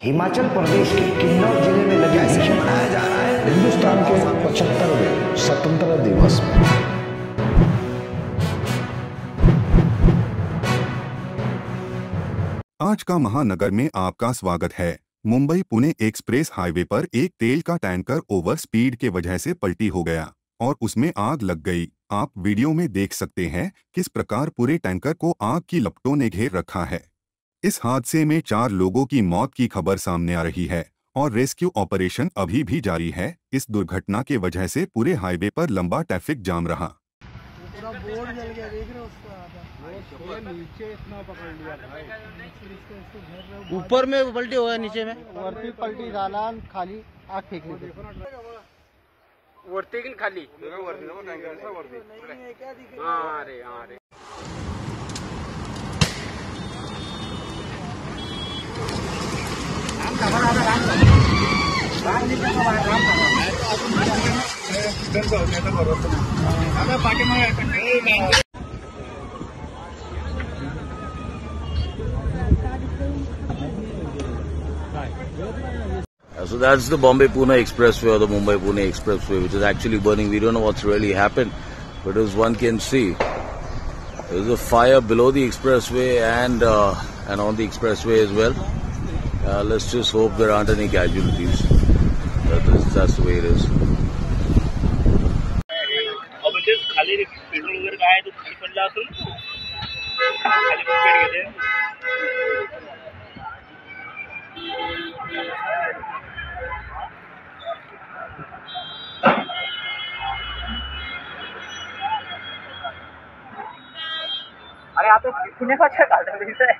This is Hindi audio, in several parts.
हिमाचल प्रदेश के किन्नौर ज़िले में लगे कैसे मनाया जा रहा है हिंदुस्तान के पचहत्तरवें स्वतंत्रता दिवस। आज का महानगर में आपका स्वागत है। मुंबई पुणे एक्सप्रेस हाईवे पर एक तेल का टैंकर ओवर स्पीड के वजह से पलटी हो गया और उसमें आग लग गई। आप वीडियो में देख सकते हैं किस प्रकार पूरे टैंकर को आग की लपटों ने घेर रखा है। इस हादसे में चार लोगों की मौत की खबर सामने आ रही है और रेस्क्यू ऑपरेशन अभी भी जारी है इस दुर्घटना के वजह से पूरे हाईवे पर लंबा ट्रैफ़िक जाम रहा पूरा बोर्ड जल गया देख रहे हो उसका आधा नीचे इतना पकड़ लिया ऊपर में पलटी हुआ नीचे में वरती पलटी झाला खाली आग फेकली. वरती की खाली अरे अरे So that's the Bombay Pune Expressway or the Mumbai Pune Expressway, which is actually burning. We don't know what's really happened, but as one can see, there's a fire below the expressway and uh, and on the expressway as well. Uh, let's just hope there aren't any casualties. That is, that's the way it is. अब ते काय आहे तो पेट घेते अरे आता पुण्याच्या कालच्या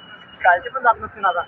कालचे पण जात नसतील आता